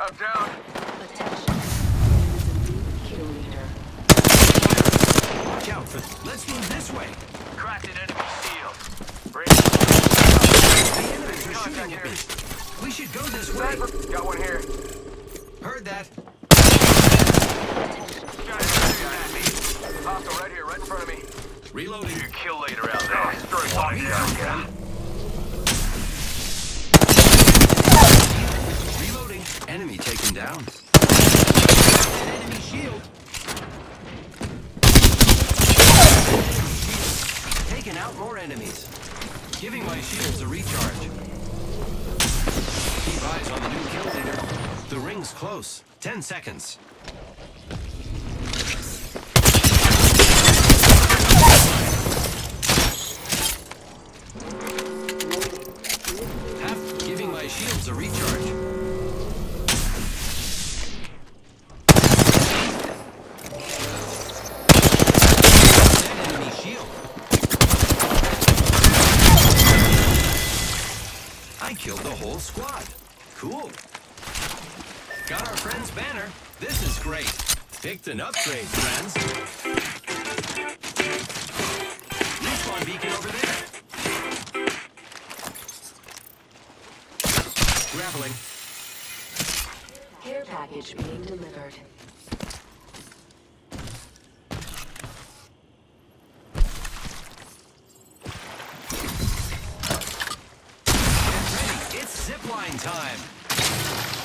I'm down. Attention. There is a new kill leader. Watch out for... Let's move this way. Cracked an enemy shield. Bring The enemies are shooting at me. We should go this way. Got one here. Heard that. Got it shooting at me. Hostile right here, right in front of me. Reloading. Your kill leader out there. Destroy one of you. Reloading. Down. Enemy shield. Taking out more enemies. Giving my shields a recharge. Keep eyes on the new kill leader. The ring's close. Ten seconds. Half giving my shields a recharge. Dead enemy shield. I killed the whole squad. Cool. Got our friend's banner. This is great. Picked an upgrade, friends. Respawn beacon over there. Grappling. Care package being delivered. Fine time.